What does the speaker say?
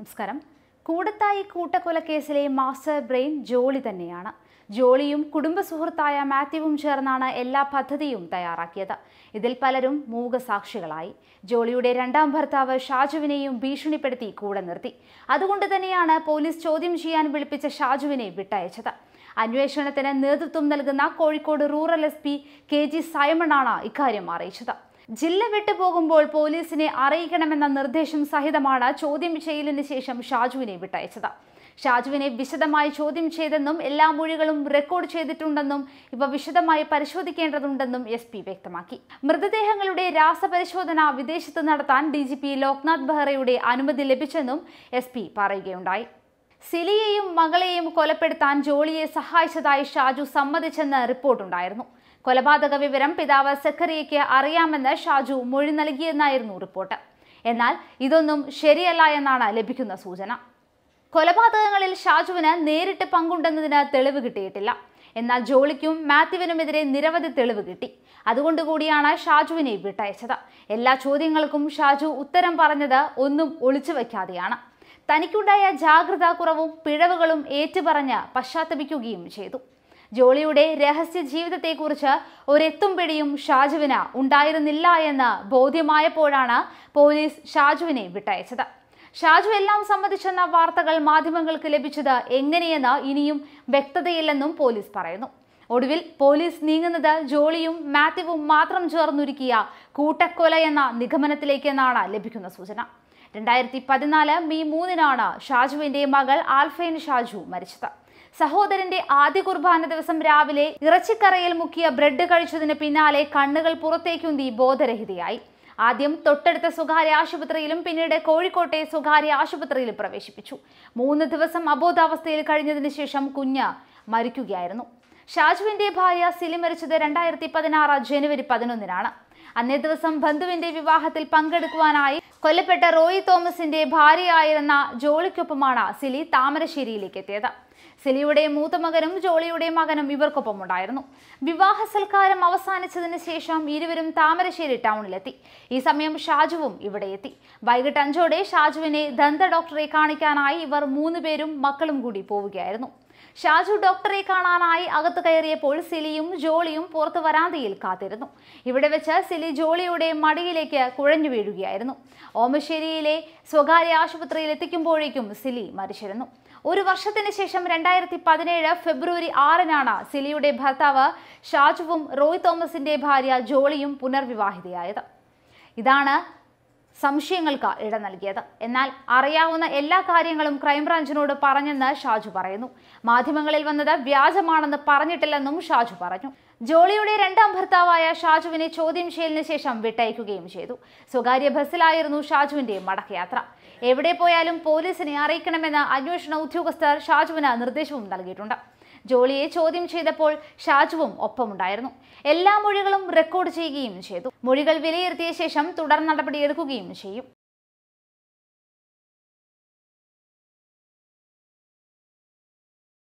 നമസ്കാരം. കൂടത്തായി കൂട്ടക്കൊലക്കേസിലെ master brain Jolly തന്നെയാണ്. ജോളിയും കുടുംബ സുഹൃത്തായ മാത്യുവും ചേർന്നാണ് എല്ലാ പദ്ധതിയും തയ്യാറാക്കിയത്. ഇതിൽ പലരും മൂകസാക്ഷികളായി. ജോളിയുടെ രണ്ടാം ഭർത്താവ് ഷാജുവിനെയും ഭീഷണിപ്പെടുത്തി കൂടെ നിർത്തി. അതുകൊണ്ട് തന്നെയാണ് പോലീസ് ചോദ്യം ചെയ്യാൻ വിളിപ്പിച്ച ഷാജുവിനെ വിട്ടയച്ചത്. അന്വേഷണത്തിന് നേതൃത്വം നൽകുന്ന Kozhikode rural S P K G സൈമണാണ് ഇക്കാര്യം അറിയിച്ചത്. ജില്ല വിട്ടുപോകുമ്പോൾ പോലീസിനെ അറിയിക്കണമെന്ന നിർദ്ദേശം സഹിതമാണ് ചോദ്യം ചെയ്യലിന് ശേഷം ഷാജുവിനെ വിട്ടയച്ചത്. ഷാജുവിനെ വിശദമായി ചോദ്യം ചെയ്തെന്നും എല്ലാ മൊഴികളും റെക്കോർഡ് ചെയ്തിട്ടുണ്ടെന്നും ഇവ വിശദമായി പരിശോധിക്കേണ്ടതുണ്ടെന്നും എസ് പി വ്യക്തമാക്കി. മൃതദേഹങ്ങളുടെ രാസപരിശോധന വിദേശത്ത് നടത്താൻ ഡി ജി പി ലോക്നാഥ് ബെഹ്റയുടെ അനുമതി ലഭിച്ചെന്നും എസ് പി പറയുകയുണ്ടായി. സിലിയെയും മകളെയും കൊലപ്പെടുത്താൻ ജോളിയെ സഹായിച്ചതായി ഷാജു സമ്മതിച്ചെന്ന് റിപ്പോർട്ടുണ്ടായിരുന്നു. കൊലപാതക വിവരം പിതാവ് സെക്കറിയയ്ക്ക് അറിയാമെന്ന് ഷാജു മൊഴി നൽകിയെന്നായിരുന്നു റിപ്പോർട്ട്. എന്നാൽ ഇതൊന്നും ശരിയല്ല എന്നാണ് ലഭിക്കുന്ന സൂചന. കൊലപാതകങ്ങളിൽ ഷാജുവിന് നേരിട്ട് പങ്കുണ്ടെന്നതിന് തെളിവ് കിട്ടിയിട്ടില്ല. എന്നാൽ ജോളിക്കും മാത്യുവിനുമെതിരെ നിരവധി തെളിവ് കിട്ടി. അതുകൊണ്ട് കൂടിയാണ് ഷാജുവിനെ വിട്ടയച്ചത്. എല്ലാ ചോദ്യങ്ങൾക്കും ഷാജു ഉത്തരം പറഞ്ഞത് ഒന്നും ഒളിച്ചു വയ്ക്കാതെയാണ്. തനിക്കുണ്ടായ ജാഗ്രതാ കുറവും പിഴവുകളും ഏറ്റുപറഞ്ഞ് പശ്ചാത്തപിക്കുകയും ചെയ്തു. ജോളിയുടെ രഹസ്യ ജീവിതത്തെക്കുറിച്ച് ഒരെത്തും പിടിയും ഷാജുവിന് ഉണ്ടായിരുന്നില്ല എന്ന് ബോധ്യമായപ്പോഴാണ് പോലീസ് ഷാജുവിനെ വിട്ടയച്ചത്. ഷാജു എല്ലാം സംബന്ധിച്ചെന്ന വാർത്തകൾ മാധ്യമങ്ങൾക്ക് ലഭിച്ചത് എങ്ങനെയെന്ന് ഇനിയും വ്യക്തതയില്ലെന്നും പോലീസ് പറയുന്നു. ഒടുവിൽ പോലീസ് നീങ്ങുന്നത് ജോളിയും മാത്യുവും മാത്രം ചേർന്നൊരുക്കിയ കൂട്ടക്കൊല എന്ന നിഗമനത്തിലേക്കെന്നാണ് ലഭിക്കുന്ന സൂചന. രണ്ടായിരത്തി പതിനാല് മെയ് മൂന്നിനാണ് ഷാജുവിന്റെ മകൾ ആൽഫൈൻ ഷാജു മരിച്ചത്. സഹോദരന്റെ ആദ്യ കുർബാന ദിവസം രാവിലെ ഇറച്ചിക്കറയിൽ മുക്കിയ ബ്രെഡ് കഴിച്ചതിന് പിന്നാലെ കണ്ണുകൾ പുറത്തേക്കുന്തി ബോധരഹിതയായി. ആദ്യം തൊട്ടടുത്ത സ്വകാര്യ ആശുപത്രിയിലും പിന്നീട് കോഴിക്കോട്ടെ സ്വകാര്യ ആശുപത്രിയിലും പ്രവേശിപ്പിച്ചു. മൂന്ന് ദിവസം അബോധാവസ്ഥയിൽ കഴിഞ്ഞതിന് ശേഷം കുഞ്ഞ് മരിക്കുകയായിരുന്നു. ഷാജുവിന്റെ ഭാര്യ സിലി മരിച്ചത് രണ്ടായിരത്തി പതിനാറ് ജനുവരി പതിനൊന്നിനാണ്. അന്നേ ദിവസം ബന്ധുവിന്റെ വിവാഹത്തിൽ പങ്കെടുക്കുവാനായി കൊല്ലപ്പെട്ട റോയി തോമസിന്റെ ഭാര്യയായിരുന്ന ജോളിക്കൊപ്പമാണ് സിലി താമരശ്ശേരിയിലേക്ക് എത്തിയത് സിലിയുടെ മൂത്ത മകനും ജോളിയുടെ മകനും ഇവർക്കൊപ്പം ഉണ്ടായിരുന്നു വിവാഹ സൽക്കാരം അവസാനിച്ചതിന് ശേഷം ഇരുവരും താമരശ്ശേരി ടൗണിലെത്തി. ഈ സമയം ഷാജുവും ഇവിടെ എത്തി. വൈകിട്ട് അഞ്ചോടെ ഷാജുവിനെ ദന്ത ഡോക്ടറെ കാണിക്കാനായി ഇവർ മൂന്നുപേരും മക്കളും കൂടി പോവുകയായിരുന്നു. ഷാജു ഡോക്ടറെ കാണാനായി അകത്ത് കയറിയപ്പോൾ സിലിയും ജോളിയും പുറത്ത് വരാന്തയിൽ കാത്തിരുന്നു. ഇവിടെ വെച്ച് സിലി ജോളിയുടെ മടിയിലേക്ക് കുഴഞ്ഞു വീഴുകയായിരുന്നു. ഓമശ്ശേരിയിലെ സ്വകാര്യ ആശുപത്രിയിൽ എത്തിക്കുമ്പോഴേക്കും സിലി മരിച്ചിരുന്നു. ഒരു വർഷത്തിന് ശേഷം രണ്ടായിരത്തി പതിനേഴ് ഫെബ്രുവരി ആറിനാണ് സിലിയുടെ ഭർത്താവ് ഷാജുവും റോയ് തോമസിന്റെ ഭാര്യ ജോളിയും പുനർവിവാഹിതയായത്. ഇതാണ് സംശയങ്ങൾക്ക് ഇട നൽകിയത്. എന്നാൽ അറിയാവുന്ന എല്ലാ കാര്യങ്ങളും ക്രൈംബ്രാഞ്ചിനോട് പറഞ്ഞെന്ന് ഷാജു പറയുന്നു. മാധ്യമങ്ങളിൽ വന്നത് വ്യാജമാണെന്ന് പറഞ്ഞിട്ടില്ലെന്നും ഷാജു പറഞ്ഞു. ജോളിയുടെ രണ്ടാം ഭർത്താവായ ഷാജുവിനെ ചോദ്യം ചെയ്യലിന് ശേഷം വിട്ടയക്കുകയും ചെയ്തു. സ്വകാര്യ ബസ്സിലായിരുന്നു ഷാജുവിന്റെ മടക്കയാത്ര. എവിടെ പോയാലും പോലീസിനെ അറിയിക്കണമെന്ന് അന്വേഷണ ഉദ്യോഗസ്ഥർ ഷാജുവിന് നിർദ്ദേശവും നൽകിയിട്ടുണ്ട്. ജോളിയെ ചോദ്യം ചെയ്തപ്പോൾ ഷാജുവും ഒപ്പമുണ്ടായിരുന്നു. എല്ലാ മൊഴികളും റെക്കോർഡ് ചെയ്യുകയും ചെയ്തു. മൊഴികൾ വിലയിരുത്തിയ ശേഷം തുടർ നടപടിയെടുക്കുകയും ചെയ്യും.